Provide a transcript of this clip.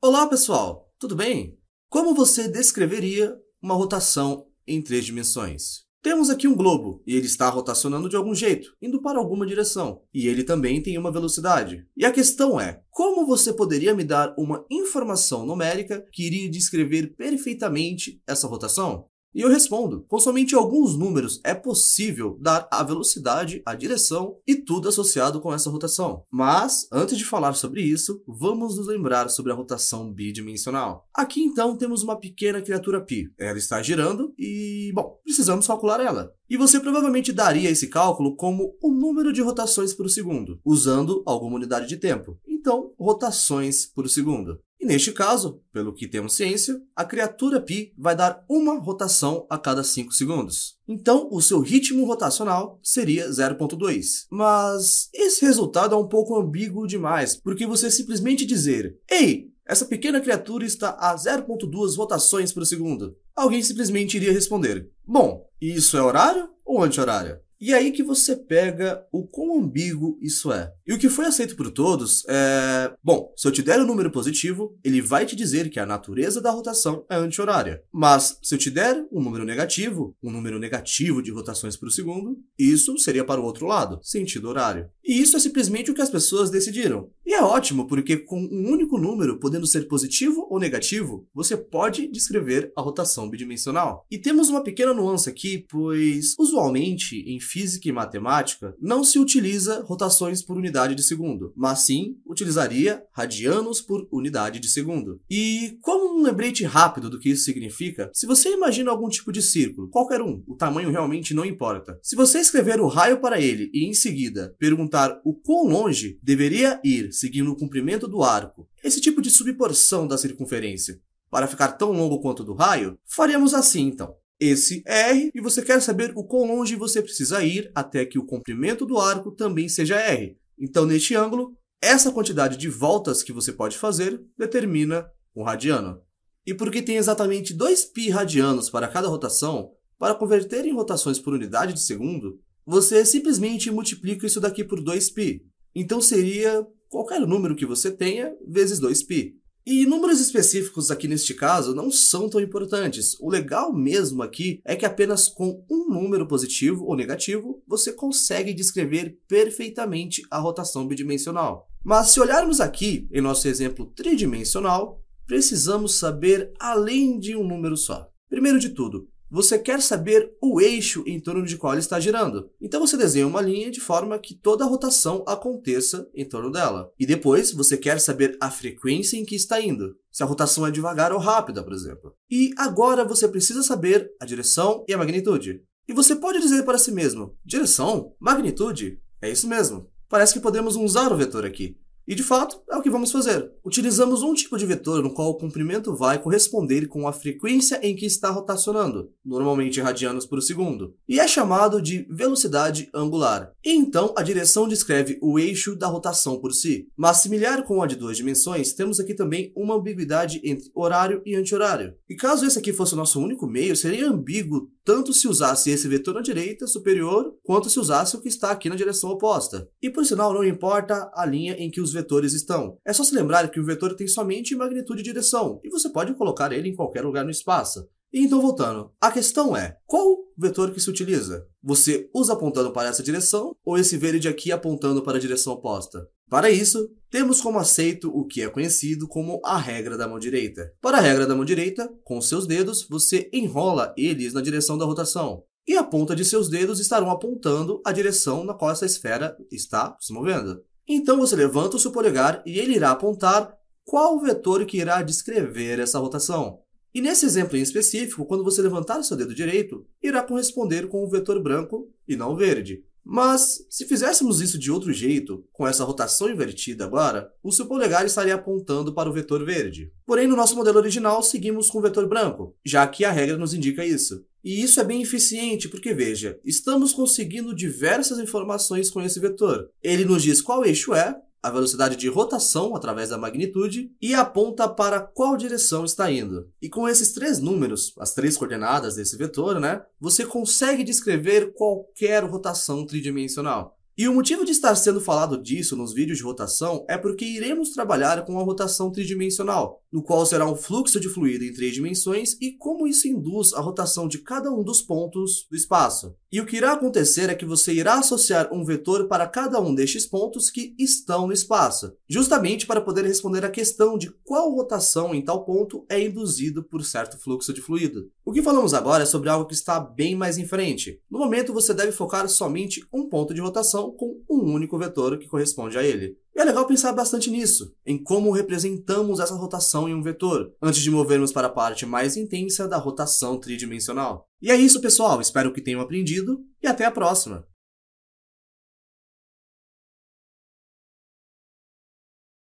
Olá pessoal, tudo bem? Como você descreveria uma rotação em três dimensões? Temos aqui um globo, e ele está rotacionando de algum jeito, indo para alguma direção, e ele também tem uma velocidade. E a questão é, como você poderia me dar uma informação numérica que iria descrever perfeitamente essa rotação? E eu respondo, com somente alguns números é possível dar a velocidade, a direção e tudo associado com essa rotação. Mas, antes de falar sobre isso, vamos nos lembrar sobre a rotação bidimensional. Aqui então temos uma pequena criatura π. Ela está girando e, bom, precisamos calcular ela. E você provavelmente daria esse cálculo como o número de rotações por segundo, usando alguma unidade de tempo. Então, rotações por segundo. Neste caso, pelo que temos ciência, a criatura π vai dar uma rotação a cada 5 segundos. Então, o seu ritmo rotacional seria 0.2. Mas esse resultado é um pouco ambíguo demais, porque você simplesmente dizer Ei, essa pequena criatura está a 0.2 rotações por segundo. Alguém simplesmente iria responder: Bom, isso é horário ou anti-horário? E aí que você pega o quão ambíguo isso é. E o que foi aceito por todos é. Bom, se eu te der um número positivo, ele vai te dizer que a natureza da rotação é anti-horária. Mas se eu te der um número negativo, um número negativo de rotações por segundo, isso seria para o outro lado, sentido horário. E isso é simplesmente o que as pessoas decidiram. E é ótimo, porque com um único número, podendo ser positivo ou negativo, você pode descrever a rotação bidimensional. E temos uma pequena nuance aqui, pois usualmente em física e matemática, não se utiliza rotações por unidade de segundo, mas sim utilizaria radianos por unidade de segundo. E como um lembrete rápido do que isso significa, se você imagina algum tipo de círculo, qualquer um, o tamanho realmente não importa. Se você escrever o raio para ele e em seguida perguntar o quão longe deveria ir seguindo o comprimento do arco, esse tipo de subporção da circunferência, para ficar tão longo quanto do raio, faríamos assim então. Esse é R e você quer saber o quão longe você precisa ir até que o comprimento do arco também seja R. Então, neste ângulo, essa quantidade de voltas que você pode fazer determina o radiano. E porque tem exatamente 2 π radianos para cada rotação, para converter em rotações por unidade de segundo, você simplesmente multiplica isso daqui por 2π. Então seria qualquer número que você tenha vezes 2π. E números específicos aqui neste caso não são tão importantes. O legal mesmo aqui é que apenas com um número positivo ou negativo você consegue descrever perfeitamente a rotação bidimensional. Mas se olharmos aqui em nosso exemplo tridimensional, precisamos saber além de um número só. Primeiro de tudo, você quer saber o eixo em torno de qual ele está girando. Então você desenha uma linha de forma que toda a rotação aconteça em torno dela. E depois você quer saber a frequência em que está indo. Se a rotação é devagar ou rápida, por exemplo. E agora você precisa saber a direção e a magnitude. E você pode dizer para si mesmo: direção? Magnitude? É isso mesmo. Parece que podemos usar o vetor aqui. E de fato, é o que vamos fazer. Utilizamos um tipo de vetor no qual o comprimento vai corresponder com a frequência em que está rotacionando, normalmente radianos por segundo, e é chamado de velocidade angular. E então a direção descreve o eixo da rotação por si. Mas similar com a de duas dimensões, temos aqui também uma ambiguidade entre horário e anti-horário. E caso esse aqui fosse o nosso único meio, seria ambíguo tanto se usasse esse vetor na direita superior, quanto se usasse o que está aqui na direção oposta. E por sinal, não importa a linha em que os vetores estão. É só se lembrar que o vetor tem somente magnitude e direção, e você pode colocar ele em qualquer lugar no espaço. Então, voltando, a questão é, qual vetor que se utiliza? Você usa apontando para essa direção, ou esse verde aqui apontando para a direção oposta? Para isso, temos como aceito o que é conhecido como a regra da mão direita. Para a regra da mão direita, com seus dedos, você enrola eles na direção da rotação, e a ponta de seus dedos estarão apontando a direção na qual essa esfera está se movendo. Então você levanta o seu polegar e ele irá apontar qual vetor que irá descrever essa rotação. E nesse exemplo em específico, quando você levantar o seu dedo direito, irá corresponder com o vetor branco e não verde. Mas, se fizéssemos isso de outro jeito, com essa rotação invertida agora, o seu polegar estaria apontando para o vetor verde. Porém, no nosso modelo original, seguimos com o vetor branco, já que a regra nos indica isso. E isso é bem eficiente, porque veja, estamos conseguindo diversas informações com esse vetor. Ele nos diz qual eixo é, a velocidade de rotação através da magnitude e aponta para qual direção está indo. E com esses três números, as três coordenadas desse vetor, né, você consegue descrever qualquer rotação tridimensional. E o motivo de estar sendo falado disso nos vídeos de rotação é porque iremos trabalhar com a rotação tridimensional, no qual será um fluxo de fluido em três dimensões e como isso induz a rotação de cada um dos pontos do espaço. E o que irá acontecer é que você irá associar um vetor para cada um destes pontos que estão no espaço, justamente para poder responder à questão de qual rotação em tal ponto é induzido por certo fluxo de fluido. O que falamos agora é sobre algo que está bem mais em frente. No momento, você deve focar somente um ponto de rotação com um único vetor que corresponde a ele. E é legal pensar bastante nisso, em como representamos essa rotação em um vetor, antes de movermos para a parte mais intensa da rotação tridimensional. E é isso, pessoal. Espero que tenham aprendido e até a próxima!